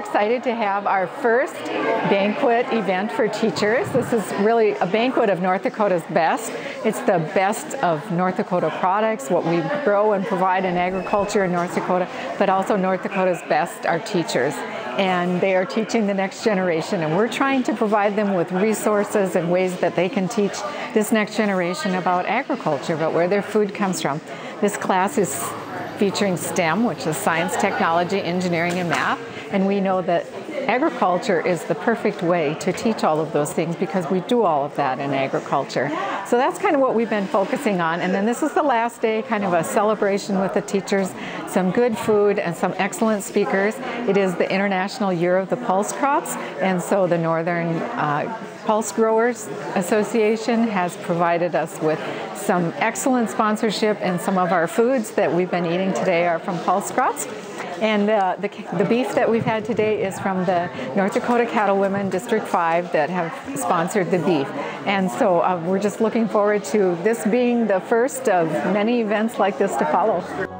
excited to have our first banquet event for teachers. This is really a banquet of North Dakota's best. It's the best of North Dakota products, what we grow and provide in agriculture in North Dakota, but also North Dakota's best, our teachers and they are teaching the next generation. And we're trying to provide them with resources and ways that they can teach this next generation about agriculture, about where their food comes from. This class is featuring STEM, which is science, technology, engineering, and math. And we know that agriculture is the perfect way to teach all of those things because we do all of that in agriculture. So that's kind of what we've been focusing on. And then this is the last day, kind of a celebration with the teachers, some good food and some excellent speakers. It is the International Year of the Pulse Crops, and so the Northern uh, Pulse Growers Association has provided us with some excellent sponsorship and some of our foods that we've been eating today are from Pulse Crops. And uh, the, the beef that we've had today is from the North Dakota Cattlewomen District 5 that have sponsored the beef. And so uh, we're just looking forward to this being the first of many events like this to follow.